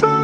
so